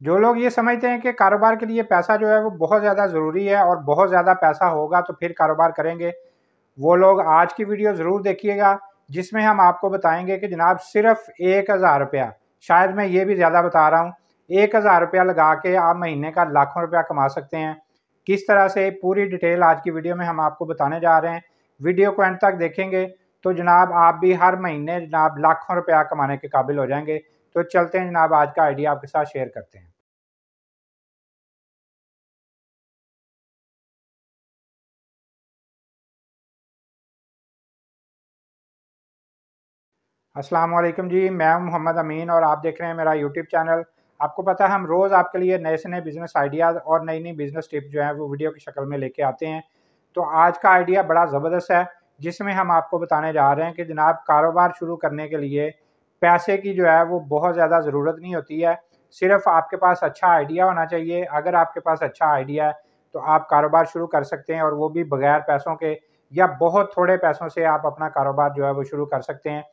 जो लोग ये समझते हैं कि कारोबार के लिए पैसा जो है वो बहुत ज़्यादा ज़रूरी है और बहुत ज़्यादा पैसा होगा तो फिर कारोबार करेंगे। वो लोग आज की वीडियो ज़रूर देखिएगा, जिसमें हम आपको बताएँगे कि जनाब सिर्फ़ एक हज़ार रुपया, शायद मैं ये भी ज़्यादा बता रहा हूँ, एक हज़ार रुपया लगा के आप महीने का लाखों रुपया कमा सकते हैं। किस तरह से पूरी डिटेल आज की वीडियो में हम आपको बताने जा रहे हैं, वीडियो को एंड तक देखेंगे तो जनाब आप भी हर महीने जनाब लाखों रुपया कमाने के काबिल हो जाएँगे। तो चलते हैं जनाब, आज का आइडिया आपके साथ शेयर करते हैं। अस्सलाम वालेकुम जी, मैं मोहम्मद अमीन और आप देख रहे हैं मेरा यूट्यूब चैनल आपको पता है हम रोज़ आपके लिए नए से नए बिज़नेस आइडियाज़ और नई नई बिज़नेस टिप्स जो हैं वो वीडियो की शक्ल में लेके आते हैं। तो आज का आइडिया बड़ा ज़बरदस्त है, जिसमें हम आपको बताने जा रहे हैं कि जनाब, कारोबार शुरू करने के लिए पैसे की जो है वो बहुत ज़्यादा ज़रूरत नहीं होती है। सिर्फ़ आपके पास अच्छा आइडिया होना चाहिए। अगर आपके पास अच्छा आइडिया है तो आप कारोबार शुरू कर सकते हैं और वो भी बगैर पैसों के या बहुत थोड़े पैसों से आप अपना कारोबार जो है वो शुरू कर सकते हैं।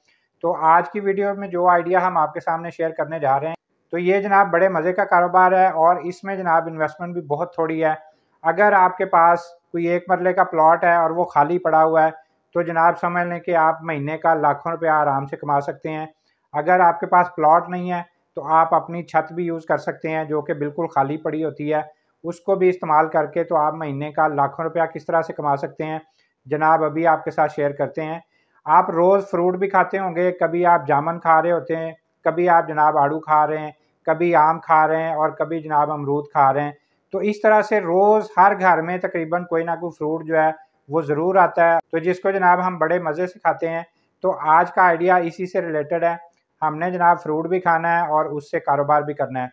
तो आज की वीडियो में जो आइडिया हम आपके सामने शेयर करने जा रहे हैं तो ये जनाब बड़े मज़े का कारोबार है और इसमें जनाब इन्वेस्टमेंट भी बहुत थोड़ी है। अगर आपके पास कोई एक मरले का प्लॉट है और वो खाली पड़ा हुआ है तो जनाब समझ लें कि आप महीने का लाखों रुपया आराम से कमा सकते हैं। अगर आपके पास प्लॉट नहीं है तो आप अपनी छत भी यूज़ कर सकते हैं, जो कि बिल्कुल खाली पड़ी होती है। उसको भी इस्तेमाल करके तो आप महीने का लाखों रुपया किस तरह से कमा सकते हैं, जनाब, अभी आपके साथ शेयर करते हैं। आप रोज़ फ्रूट भी खाते होंगे, कभी आप जामन खा रहे होते हैं, कभी आप जनाब आड़ू खा रहे हैं, कभी आम खा रहे हैं, और कभी जनाब अमरूद खा रहे हैं। तो इस तरह से रोज़ हर घर में तकरीबन कोई ना कोई फ्रूट जो है, वो ज़रूर आता है। तो जिसको जनाब हम बड़े मज़े से खाते हैं तो आज का आइडिया इसी से रिलेटेड है। हमने जनाब फ्रूट भी खाना है और उससे कारोबार भी करना है।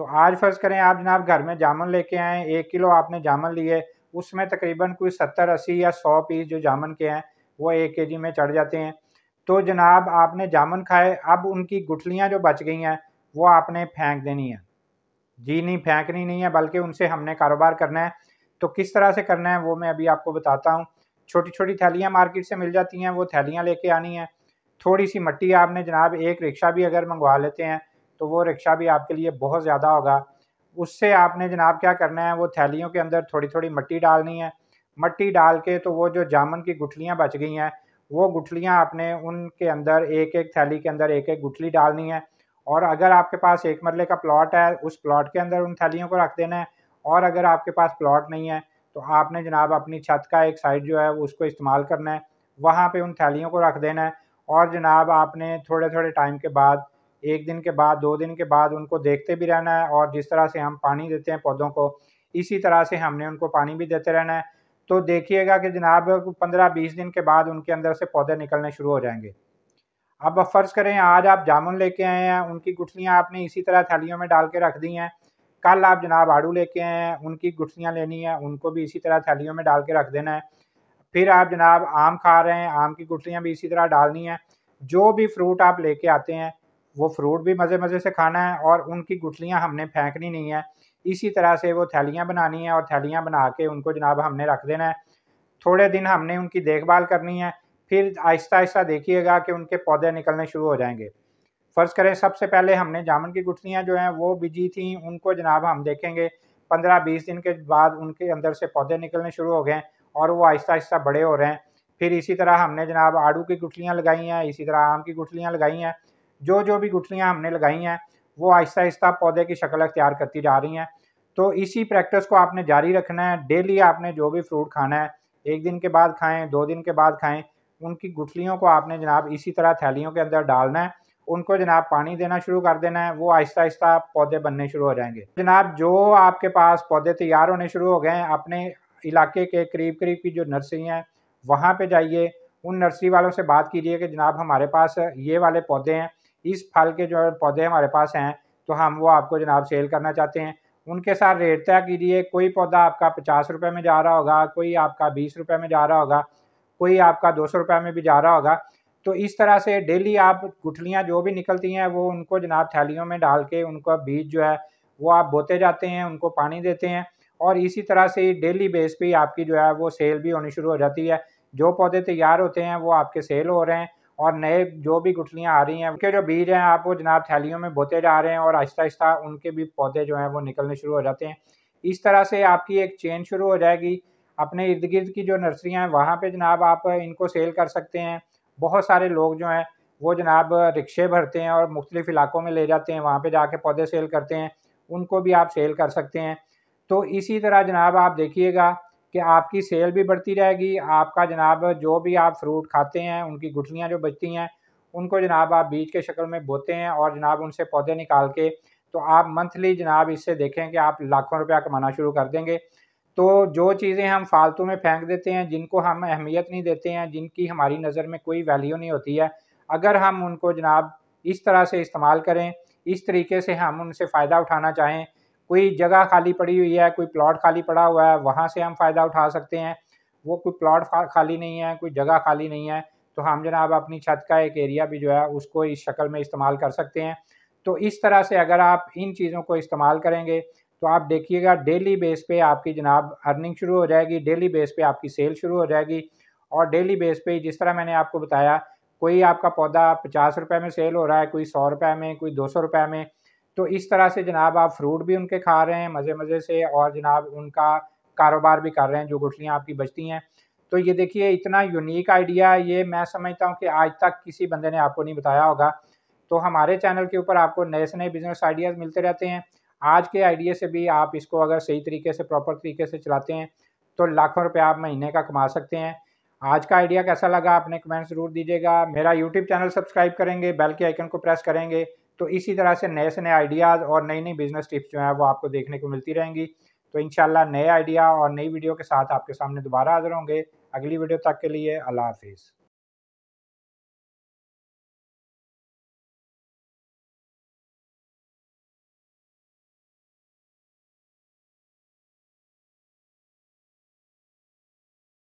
तो आज फ़र्ज़ करें आप जनाब घर में जामुन लेके आए, एक किलो आपने जामुन लिए, उसमें तकरीबन कोई सत्तर, अस्सी या सौ पीस जो जामुन के हैं, वो एक के जी में चढ़ जाते हैं। तो जनाब आपने जामुन खाए, अब उनकी गुठलियाँ जो बच गई हैं, वो आपने फेंक देनी है। जी नहीं, फेंकनी नहीं है, बल्कि उनसे हमने कारोबार करना है। तो किस तरह से करना है, वो मैं अभी आपको बताता हूँ। छोटी छोटी थैलियाँ मार्केट से मिल जाती हैं, वो थैलियाँ लेके आनी है। थोड़ी सी मट्टी आपने जनाब, एक रिक्शा भी अगर मंगवा लेते हैं तो वो रिक्शा भी आपके लिए बहुत ज़्यादा होगा। उससे आपने जनाब क्या करना है, वो थैलियों के अंदर थोड़ी थोड़ी मट्टी डालनी है। मट्टी डाल के तो वो जो जामुन की गुठलियाँ बच गई हैं, वो गुठलियाँ आपने उनके अंदर एक एक थैली के अंदर एक एक गुठली डालनी है। और अगर आपके पास एक मरले का प्लॉट है, उस प्लॉट के अंदर उन थैलियों को रख देना है। और अगर आपके पास प्लॉट नहीं है तो आपने जनाब अपनी छत का एक साइड जो है, उसको इस्तेमाल करना है। वहाँ पे उन थैलियों को रख देना है। और जनाब आपने थोड़े थोड़े टाइम के बाद, एक दिन के बाद, दो दिन के बाद उनको देखते भी रहना है और जिस तरह से हम पानी देते हैं पौधों को, इसी तरह से हमने उनको पानी भी देते रहना है। तो देखिएगा कि जनाब पंद्रह बीस दिन के बाद उनके अंदर से पौधे निकलने शुरू हो जाएँगे। अब फ़र्ज़ करें, आज आप जामुन लेके आए हैं, उनकी गुठलियाँ आपने इसी तरह थैलियों में डाल के रख दी हैं। कल आप जनाब आड़ू लेके आए हैं, उनकी गुठलियाँ लेनी है, उनको भी इसी तरह थैलियों में डाल के रख देना है। फिर आप जनाब आम खा रहे हैं, आम की गुठलियाँ भी इसी तरह डालनी है। जो भी फ्रूट आप लेके आते हैं, वो फ्रूट भी मज़े मज़े से खाना है और उनकी गुठलियाँ हमने फेंकनी नहीं है। इसी तरह से वो थैलियाँ बनानी है और थैलियाँ बना के उनको जनाब हमने रख देना है। थोड़े दिन हमने उनकी देखभाल करनी है, फिर आहिस्ता आहिस्ता देखिएगा कि उनके पौधे निकलने शुरू हो जाएँगे। फ़र्ज़ करें, सबसे पहले हमने जामुन की गुठलियाँ जो हैं, वो बिज़ी थी, उनको जनाब हम देखेंगे। पंद्रह बीस दिन के बाद उनके अंदर से पौधे निकलने शुरू हो गए और वो आहिस्ता आहिस्ता बड़े हो रहे हैं। फिर इसी तरह हमने जनाब आड़ू की गुठलियाँ लगाई हैं, इसी तरह आम की गुठलियाँ लगाई हैं। जो जो भी गुठलियाँ हमने लगाई हैं, वो आहिस्ता आहिस्ता पौधे की शक्ल अख्तियार करती जा रही हैं। तो इसी प्रैक्टिस को आपने जारी रखना है। डेली आपने जो भी फ्रूट खाना है, एक दिन के बाद खाएँ, दो दिन के बाद खाएँ, उनकी गुठलियों को आपने जनाब इसी तरह थैलियों के अंदर डालना है। उनको जनाब पानी देना शुरू कर देना है। वो आहिस्ता आहिस्ता पौधे बनने शुरू हो जाएँगे। जनाब जो आपके पास पौधे तैयार होने शुरू हो गए हैं, अपने इलाके के करीब करीब की जो नर्सरी हैं, वहाँ पे जाइए। उन नर्सरी वालों से बात कीजिए कि जनाब हमारे पास ये वाले पौधे हैं, इस फल के जो पौधे हमारे पास हैं तो हम वो आपको जनाब सेल करना चाहते हैं। उनके साथ रेट तय कीजिए, कोई पौधा आपका पचास रुपये में जा रहा होगा, कोई आपका बीस रुपये में जा रहा होगा, कोई आपका दो सौ रुपये में भी जा रहा होगा। तो इस तरह से डेली आप गुठलियाँ जो भी निकलती हैं, वो उनको जनाब थैलियों में डाल के उनका बीज जो है, वो आप बोते जाते हैं, उनको पानी देते हैं। और इसी तरह से डेली बेस पे आपकी जो है वो सेल भी होनी शुरू हो जाती है। जो पौधे तैयार होते हैं वो आपके सेल हो रहे हैं और नए जो भी गुठलियाँ आ रही हैं, उनके जो बीज हैं, आप वो जनाब थैलियों में बोते जा रहे हैं और आहिस्ता आहिस्ता उनके भी पौधे जो हैं वो निकलने शुरू हो जाते हैं। इस तरह से आपकी एक चेन शुरू हो जाएगी। अपने इर्द गिर्द की जो नर्सरियाँ हैं, वहाँ पर जनाब आप इनको सेल कर सकते हैं। बहुत सारे लोग जो हैं, वो जनाब रिक्शे भरते हैं और मुख्तलिफ़ इलाकों में ले जाते हैं, वहाँ पे जाके पौधे सेल करते हैं। उनको भी आप सेल कर सकते हैं। तो इसी तरह जनाब आप देखिएगा कि आपकी सेल भी बढ़ती रहेगी, आपका जनाब जो भी आप फ्रूट खाते हैं, उनकी गुठलियाँ जो बचती हैं, उनको जनाब आप बीज के शक्ल में बोते हैं और जनाब उनसे पौधे निकाल के तो आप मंथली जनाब इससे देखें कि आप लाखों रुपया कमाना शुरू कर देंगे। तो जो चीज़ें हम फालतू में फेंक देते हैं, जिनको हम अहमियत नहीं देते हैं, जिनकी हमारी नज़र में कोई वैल्यू नहीं होती है, अगर हम उनको जनाब इस तरह से इस्तेमाल करें, इस तरीके से हम उनसे फ़ायदा उठाना चाहें कोई जगह खाली पड़ी हुई है, कोई प्लॉट खाली पड़ा हुआ है, वहाँ से हम फ़ायदा उठा सकते हैं। वो कोई प्लॉट खाली नहीं है, कोई जगह खाली नहीं है तो हम जनाब अपनी छत का एक एरिया भी जो है उसको इस शक्ल में इस्तेमाल कर सकते हैं। तो इस तरह से अगर आप इन चीज़ों को इस्तेमाल करेंगे तो आप देखिएगा डेली बेस पे आपकी जनाब अर्निंग शुरू हो जाएगी डेली बेस पे आपकी सेल शुरू हो जाएगी। और डेली बेस पे जिस तरह मैंने आपको बताया, कोई आपका पौधा पचास रुपये में सेल हो रहा है, कोई सौ रुपये में, कोई दो सौ रुपये में तो इस तरह से जनाब आप फ्रूट भी उनके खा रहे हैं मज़े मज़े से और जनाब उनका कारोबार भी कर रहे हैं, जो गुठलियाँ आपकी बचती हैं। तो ये देखिए, इतना यूनिक आइडिया ये, मैं समझता हूँ कि आज तक किसी बंदे ने आपको नहीं बताया होगा। तो हमारे चैनल के ऊपर आपको नए से नए बिज़नेस आइडियाज़ मिलते रहते हैं। आज के आइडिया से भी आप इसको अगर सही तरीके से प्रॉपर तरीके से चलाते हैं तो लाखों रुपये आप महीने का कमा सकते हैं। आज का आइडिया कैसा लगा, आपने कमेंट ज़रूर दीजिएगा। मेरा यूट्यूब चैनल सब्सक्राइब करेंगे बेल के आइकन को प्रेस करेंगे। तो इसी तरह से नए से नए आइडियाज़ और नई नई बिज़नेस टिप्स जो हैं वो आपको देखने को मिलती रहेंगी। तो इन नए आइडिया और नई वीडियो के साथ आपके सामने दोबारा हाजिर होंगे। अगली वीडियो तक के लिए अल्लाह हाफिज़।